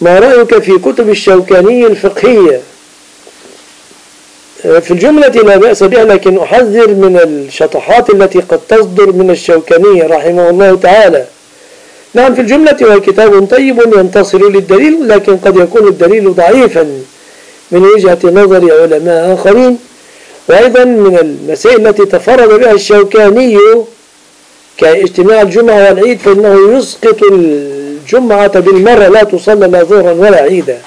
ما رأيك في كتب الشوكاني الفقهية؟ في الجملة لا بأس بها لكن أحذر من الشطحات التي قد تصدر من الشوكاني رحمه الله تعالى. نعم في الجملة هو كتاب طيب ينتصر للدليل لكن قد يكون الدليل ضعيفا. من وجهة نظر علماء آخرين وأيضا من المسائل التي تفرد بها الشوكاني كاجتماع الجمعة والعيد فإنه يسقط الجمعة بالمرة لا تصلى لا ظهرا ولا عيدا.